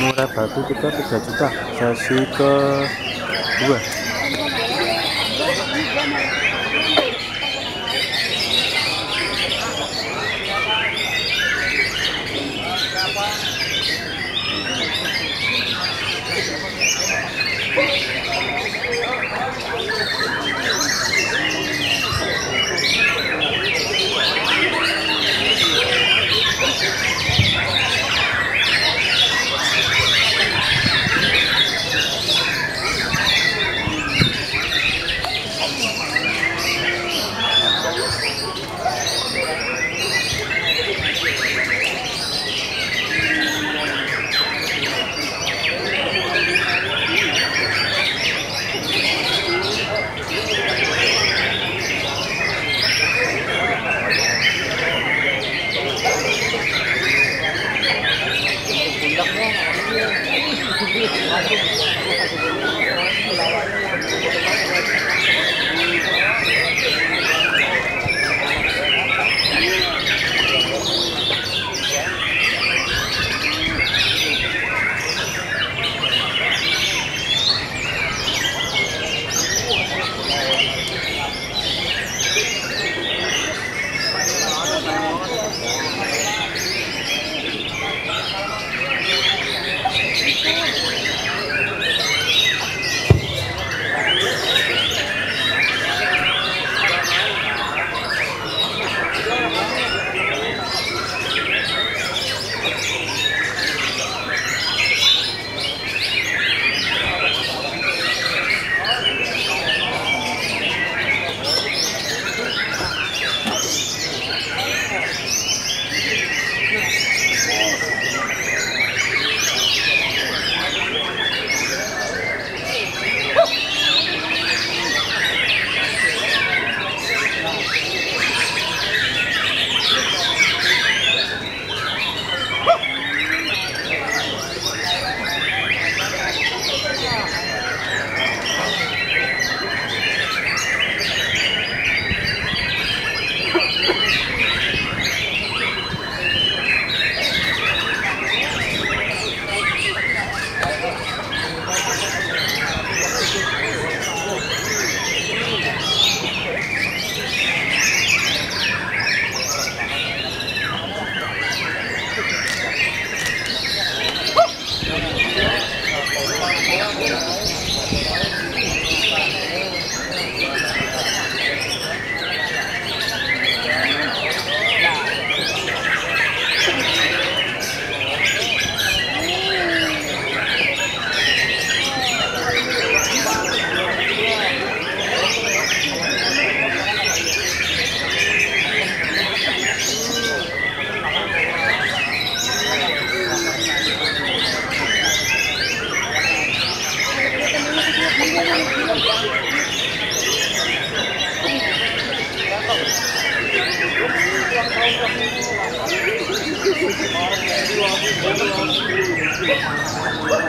murah batu kita 3 juta. Sesi ke 2 Woo!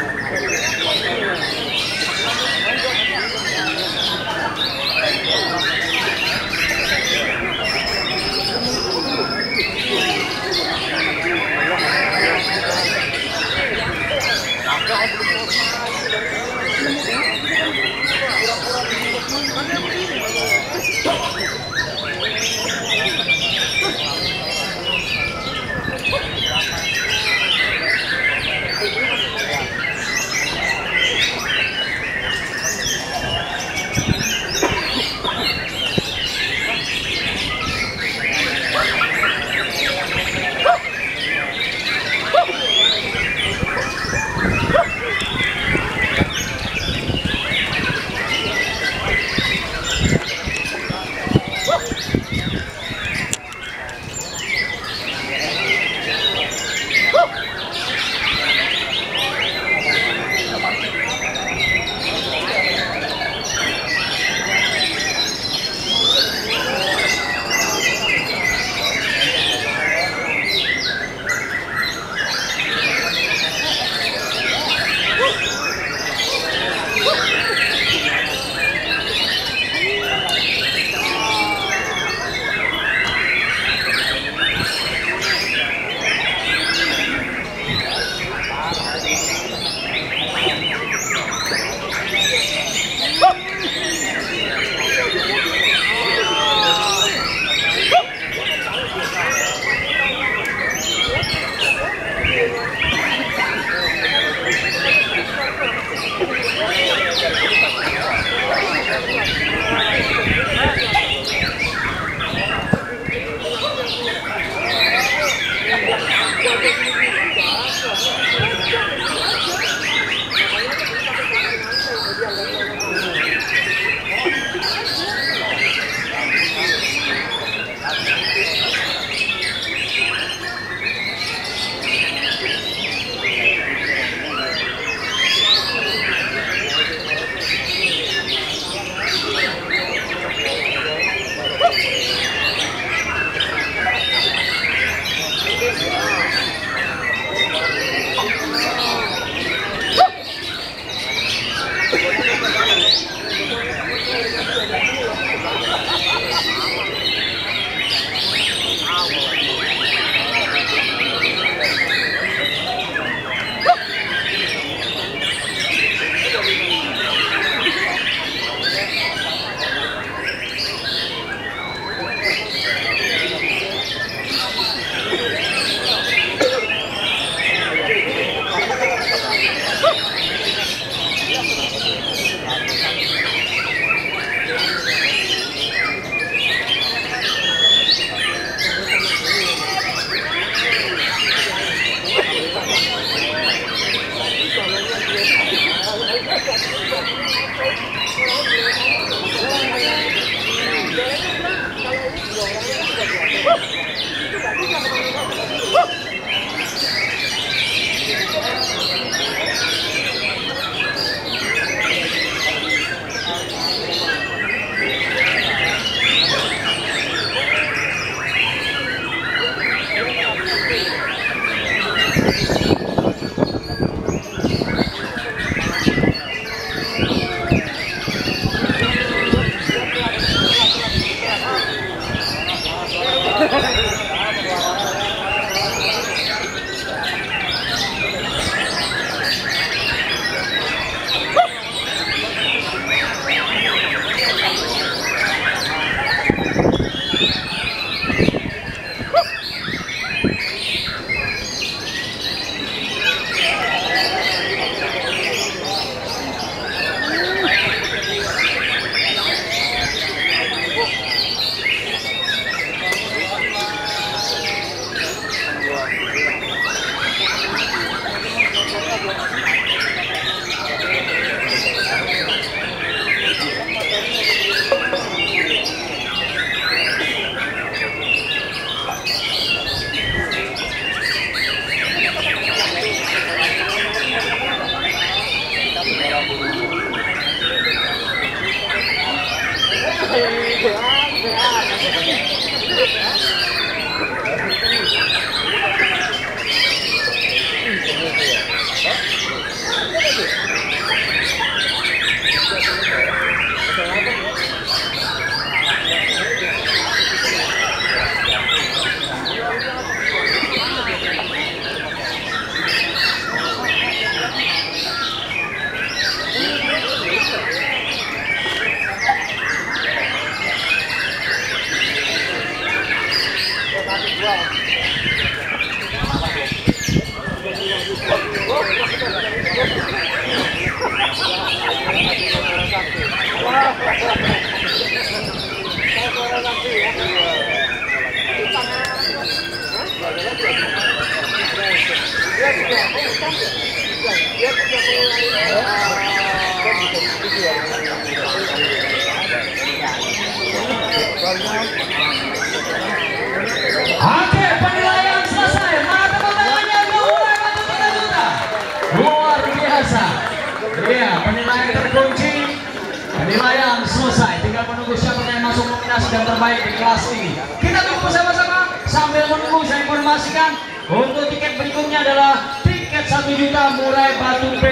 Penilaian selesai. Tinggal menunggu siapa yang masuk nominasi dan terbaik di kelas ini. Kita tunggu bersama-sama sambil menunggu saya informasikan untuk tiket berikutnya adalah tiket 1 juta Murai Batu B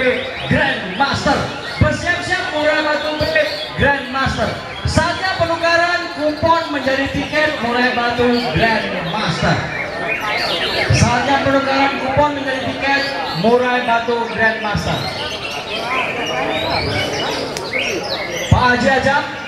Grand Master. Bersiap-siap Murai Batu B Grand Master. Saatnya penukaran kupon menjadi tiket Murai Batu Grand Master. Saatnya penukaran kupon menjadi tiket Murai Batu Grand Master. आजी आजा।